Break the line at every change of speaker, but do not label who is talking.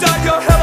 die, your help